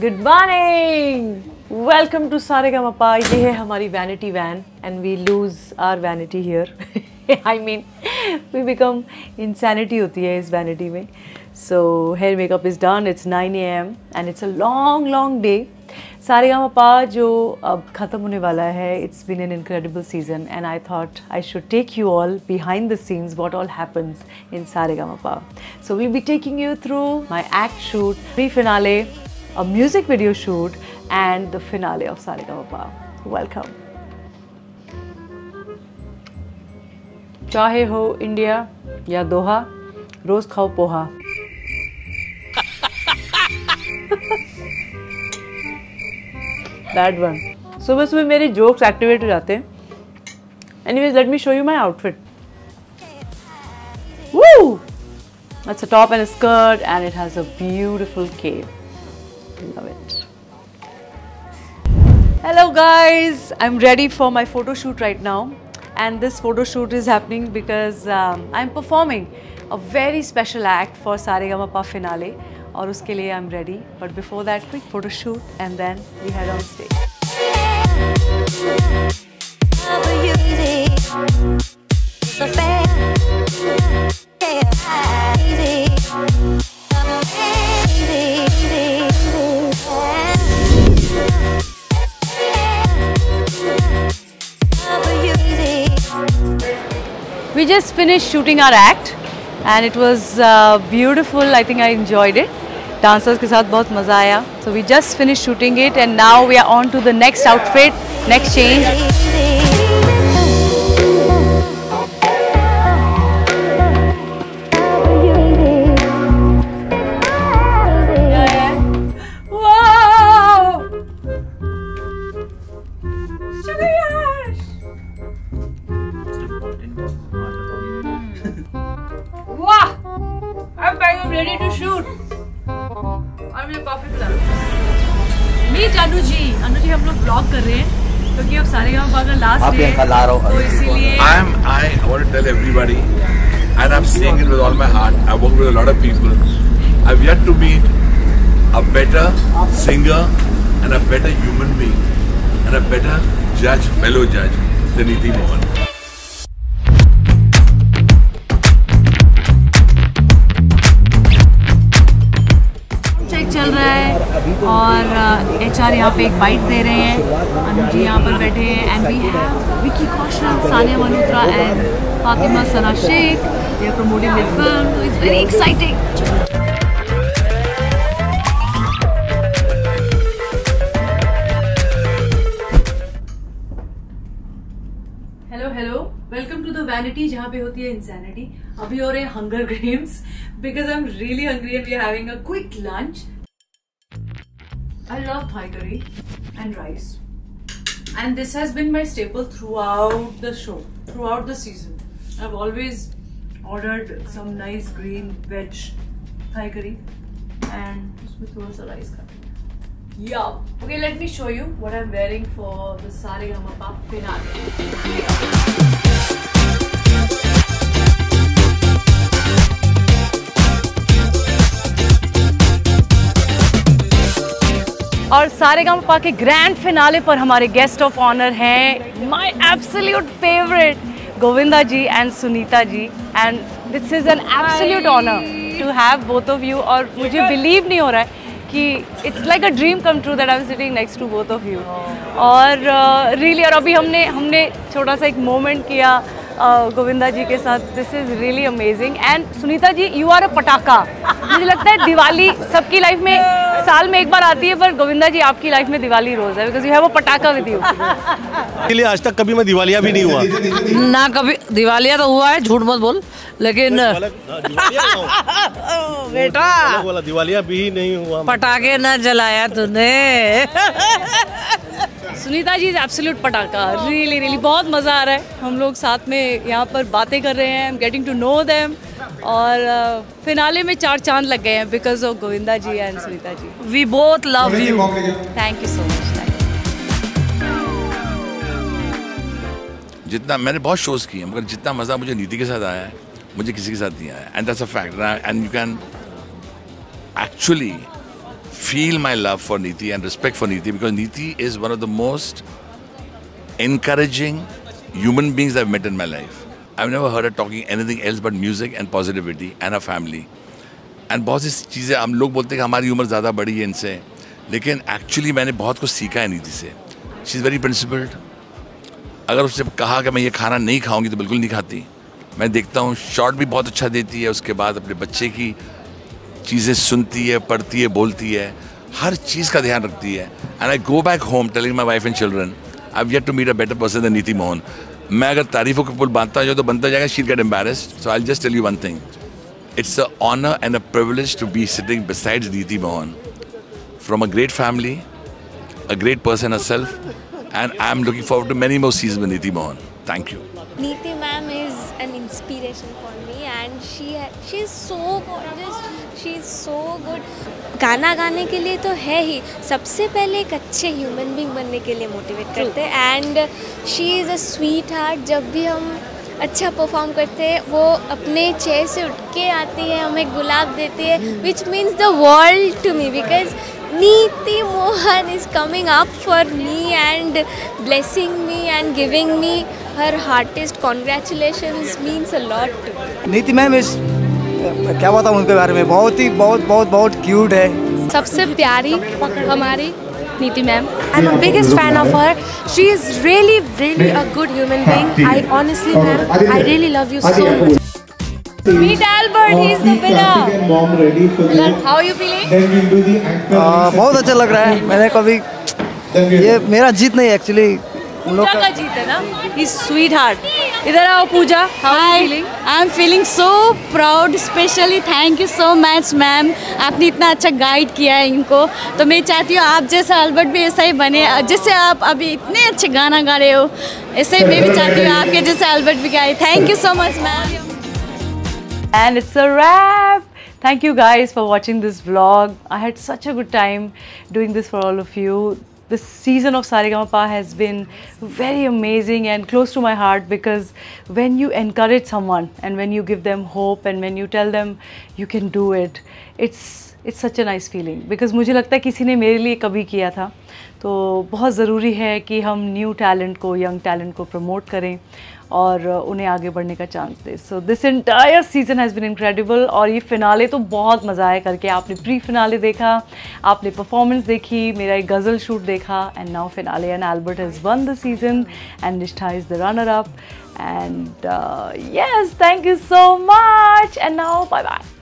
Good morning welcome to सारे का मपा ये है हमारी vanity van and we lose our vanity here I mean we become insanity होती है इस वैनिटी में so hair makeup is done it's nine a m and it's a long long day सारे का मपा जो अब ख़त्म होने वाला है it's been an incredible season and I thought I should take you all behind the scenes what all happens in सारे का Mopa so will be taking you through my act shoot, pre-finale, a music video shoot, and the finale of Saregama. Welcome. चाहे हो India या दोहा रोज खाओ poha that one सुबह सुबह मेरे jokes activate हो जाते हैं anyways let me show you my outfit Woo! That's a top and a skirt, and it has a beautiful cape. Love it. Hello, guys. I'm ready for my photo shoot right now, and this photo shoot is happening because um, I'm performing a very special act for Saregama finale. और उसके लिए I'm ready. But before that, quick photo shoot, and then we head on stage. We just finished shooting our act and it was uh, beautiful. I think I enjoyed it. Dancers के साथ बहुत मज़ा आया. So we just finished shooting it and now we are on to the next outfit, next change. I am ready to shoot और मुझे coffee पिला meet Anu ji Anu ji हम लोग ब्लॉग कर रहे हैं क्योंकि अब सारे गाँव का लास्ट आप डे यहाँ ला रहा हो तो इसीलिए I'm I want to tell everybody, and I'm saying it with all my heart. I work with a lot of people. I've yet to meet a better singer and a better human being and a better judge, fellow judge than Niti Mohan. और H R यहाँ पे एक bite दे रहे हैं। अनु जी यहाँ पर बैठे हैं and we have Vicky Kaushal Sanya Malhotra and Fatima Sana Shaikh they are promoting their film it's very exciting welcome to the vanity जहाँ पे होती है इंसैनिटी अभी हो रहे हैं hunger games because I am really hungry and we having a quick lunch I love Thai curry and rice. And this has been my staple throughout the show, throughout the season. I've always ordered some nice green veg Thai curry and just with those rice curry. Yeah. Okay, let me show you what I'm wearing for the Saregama finale. और सारे गाँव पा के grand finale पर हमारे guest of honour हैं my absolute favourite Govinda ji and Sunita ji and this is an absolute honour to have both of you और मुझे बिलीव नहीं हो रहा है कि it's like a dream come true that I am sitting next to both of you और really uh, really, और अभी हमने हमने छोटा सा एक मोमेंट किया गोविंदा जी के साथ this is really amazing and Sunita ji you are a पटाखा मुझे लगता है दिवाली सबकी लाइफ में साल में एक बार आती है पर गोविंदा जी आपकी लाइफ में दिवाली रोज है बिकॉज़ यू हैव अ पटाखा विद यू इसलिए आज तक कभी मैं दिवालिया भी नहीं हुआ। ना कभी दिवालिया तो हुआ है झूठ मत बोल लेकिन बेटा। दिवालिया भी नहीं हुआ। पटाखे ना जलाया तूने। सुनीता जी इज़ एब्सोल्यूट पटाखा। रियली रियली बहुत मज़ा आ रहा है। हम लोग साथ में यहाँ पर बातें कर रहे हैं I am getting to know them और फिनाले में चार चाँद लग गए हैं because of Govinda ji and Sunita ji. We both love you thank you so much जितना मैंने बहुत शोज़ किए मगर जितना मज़ा मुझे नीति के साथ आया है मुझे किसी के साथ नहीं आया। And that's a fact and you can actually feel my love for Neeti and respect for Neeti because Neeti is one of the most encouraging human beings I've met in my life. I've never heard her talking anything else but music and positivity and her family. And बहुत सी चीज़ें हम लोग बोलते हैं कि हमारी उम्र ज़्यादा बड़ी है इनसे लेकिन एक्चुअली मैंने बहुत कुछ सीखा है नीति से शी इज़ वेरी प्रिंसिपल्ड अगर उससे कहा कि मैं ये खाना नहीं खाऊँगी तो बिल्कुल नहीं खाती मैं देखता हूँ शॉर्ट भी बहुत अच्छा देती है उसके बाद अपने बच्चे की चीज़ें सुनती है, पढ़ती है, बोलती है, हर चीज़ का ध्यान रखती है। And I go back home telling my wife and children I wait to meet a better person than Niti Mohan मैं अगर तारीफों के पुल बांधता जाऊँ तो बनता जाएगा शीर गेट एम्बेस so I just tell you one thing it's an honour and a privilege to be sitting besides Niti Mohan from a great family a great person a self and I am looking for to many more seize में Niti Mohan thank you Niti ma'am is an inspiration for me and she she is so gorgeous She is so good गाना गाने के लिए तो है ही। सबसे पहले एक अच्छे ह्यूमन बींग बनने के लिए मोटिवेट करते हैं। And she is a sweetheart जब भी हम अच्छा परफॉर्म करते हैं वो अपने चेयर से उठ के आती है हमें गुलाब देती है which means the world to me because Niti Mohan is coming up for me and blessing me and giving me her heartiest congratulation means a lot Niti ma'am इस क्या बताऊँ उनके बारे में? बहुत ही बहुत बहुत बहुत क्यूट है। सबसे प्यारी हमारी Niti ma'am. I am biggest fan of her she is really really a good human being I honestly ma'am I really love you so much बहुत अच्छा लग रहा है। मैंने कभी ये मेरा जीत नहीं एक्चुअली पूजा का जीत है ना? ही स्वीट हार्ट इधर आओ Pooja. How are feeling I am feeling so proud specially thank you so much ma'am आपने इतना अच्छा गाइड किया है इनको। तो मैं चाहती हूँ आप जैसा अल्बर्ट भी ऐसा ही बने। जैसे आप अभी इतने अच्छे गाना गा रहे हो ऐसे ही मैं भी चाहती हूँ आपके जैसे अल्बर्ट भी गाए। Thank you so much ma'am And it's a wrap. Thank you guys for watching this vlog. I had such a good time doing this for all of you. This season of Saregama has been very amazing and close to my heart because when you encourage someone and when you give them hope and when you tell them you can do it, it's it's such a nice feeling because मुझे लगता है किसी ने मेरे लिए कभी किया था तो बहुत ज़रूरी है कि हम न्यू टैलेंट को यंग टैलेंट को प्रमोट करें और उन्हें आगे बढ़ने का chance they. So this entire season has been incredible और ये फिनाले तो बहुत मज़ा आया करके। आपने प्री फिनाले देखा, आपने परफॉर्मेंस देखी, मेरा एक गज़ल शूट देखा and now finale and Albert has won the season and Nishtha is the runner up and yes thank you so much and now bye bye